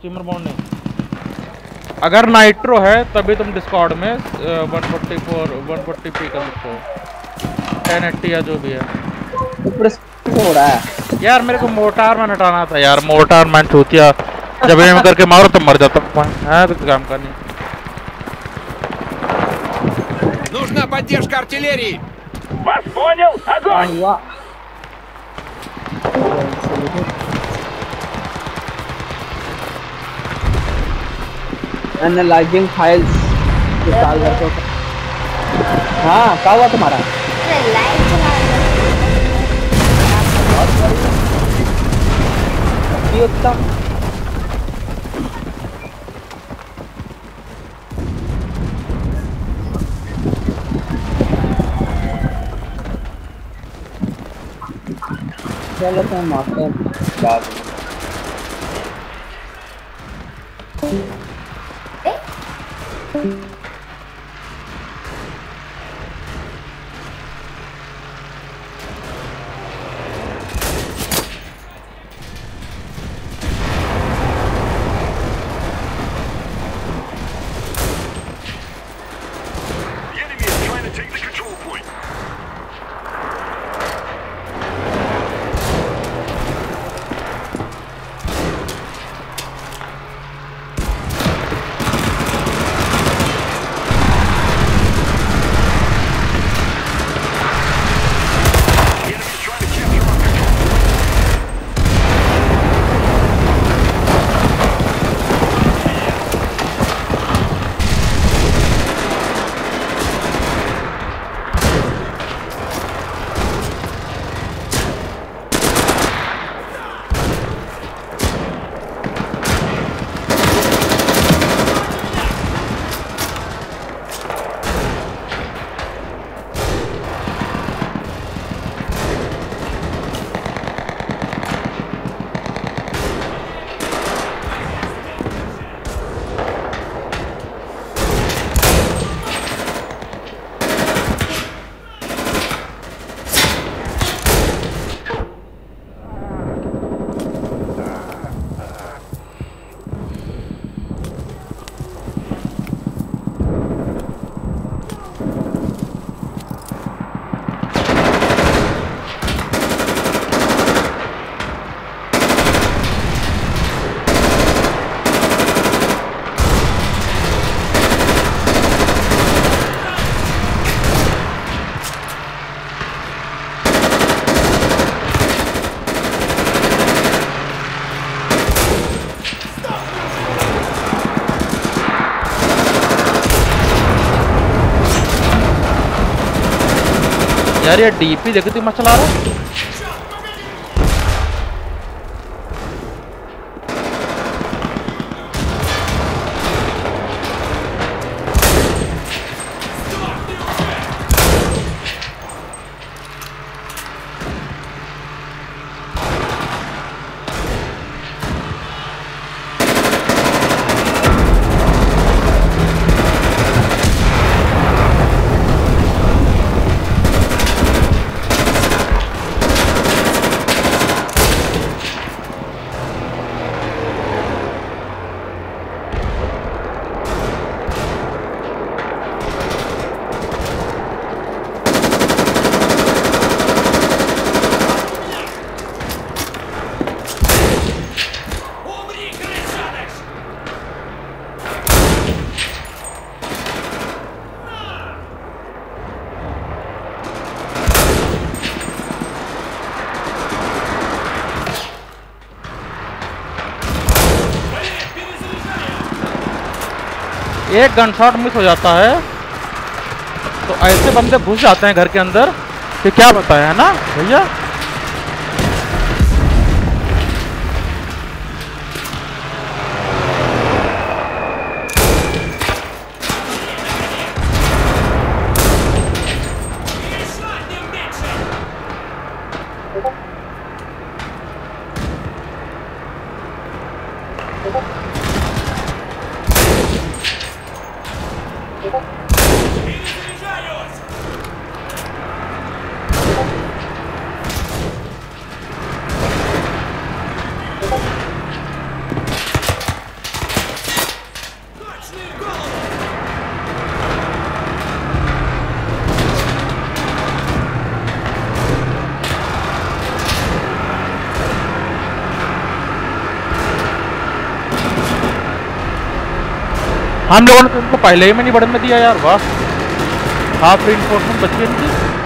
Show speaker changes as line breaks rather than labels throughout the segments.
Steamer bond नहीं अगर nitro है तभी तुम डिस्कॉर्ड में one forty four one forty P कर सकते हो टेन एट्टी या जो भी है
ऊपर से हो रहा है
यार मेरे को मोटार में हटाना था यार मोटार मैन चूतिया जब एम करके मारो तो मर जाता हूँ है कुछ काम का नहीं
Нужна поддержка артиллерии!
Вас понял? Огонь!
एनालाइजिंग फाइल्स निकाल करके हाँ क्या हुआ तुम्हारा?
लाइट चला
ये उतना
यार ये डीपी देखो तू मत चला रहा है एक गन शॉट मिस हो जाता है। तो ऐसे बंदे घुस जाते हैं घर के अंदर। कि क्या बताया है ना? भैया? हम लोगों ने तो पहले ही में नहीं बढ़ने दिया यार, वाह। हाफ़ इन्फोर्समेंट बच्चे इनकी।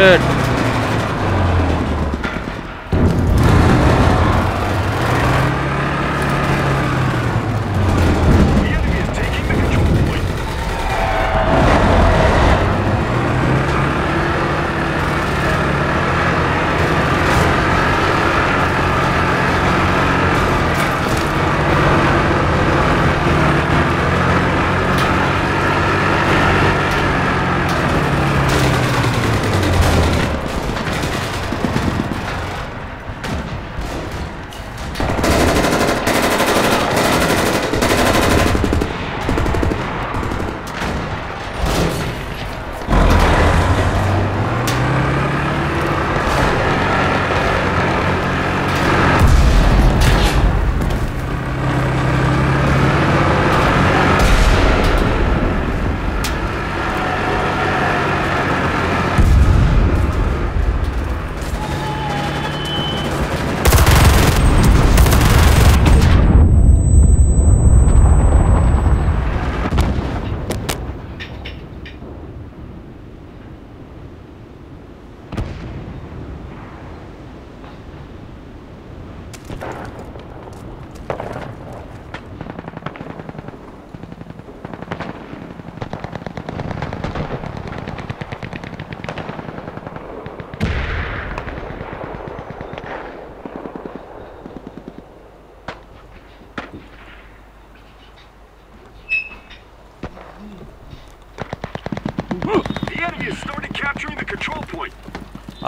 Good.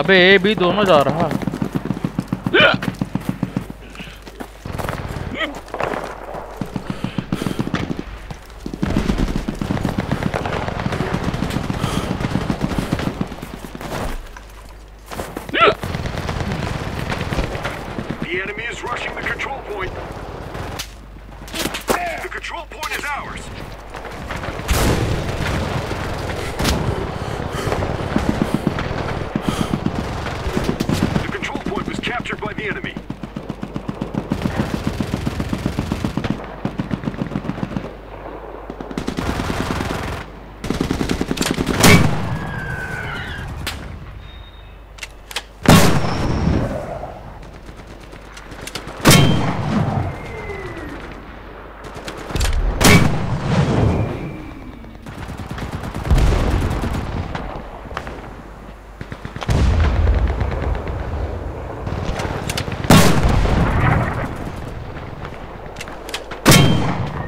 अबे ए बी दोनों जा रहा
The enemy is rushing the control point. The control point is ours. The control point was captured by the enemy.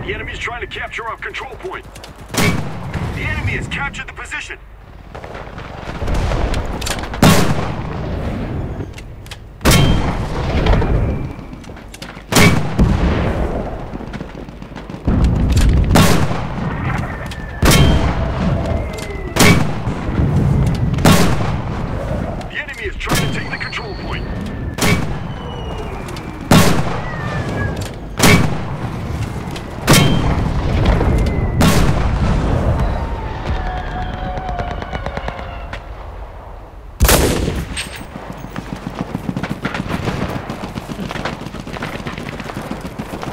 The enemy is trying to capture our control point. The enemy has captured the position.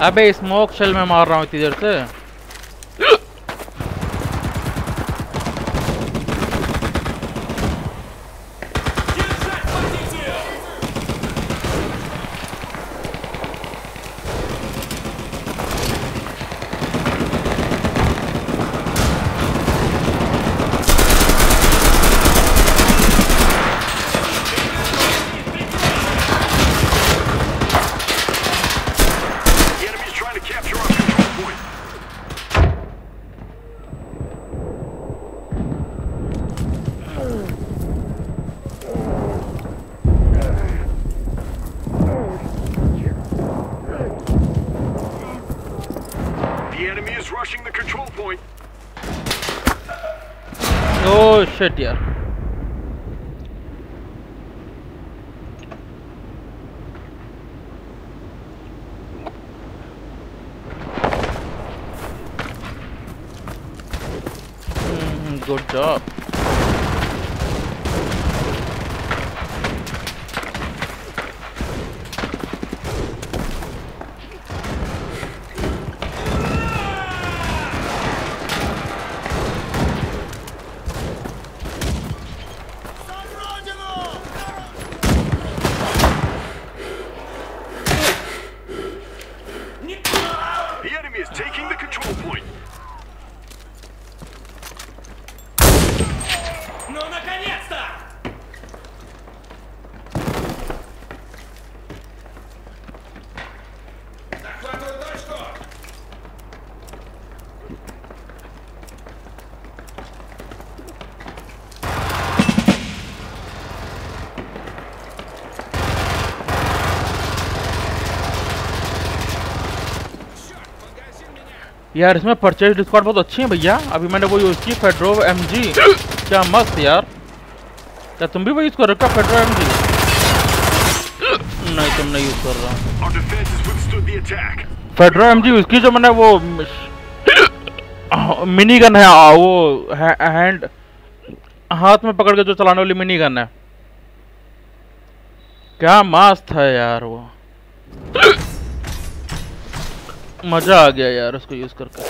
अबे smoke shell में मार रहा हूँ इतनी देर से।
The enemy is rushing the control point.
Oh shit, yeah. Hmm, good job.
यार इसमें purchase discount बहुत अच्छी है भैया। अभी मैंने वो यूज़ की फेड्रो एम क्या मस्त यार। क्या तुम भी वो यूज़ कर रहे हो फेड्रो एम नहीं तुम नहीं यूज़ कर रहा. फेड्रो एम जी उसकी जो मैंने वो मिनी गन है वो है, हैंड हाथ में पकड़ के जो चलाने वाली मिनी गन है। क्या मस्त है यार वो। मज़ा आ गया यार उसको यूज़ करके।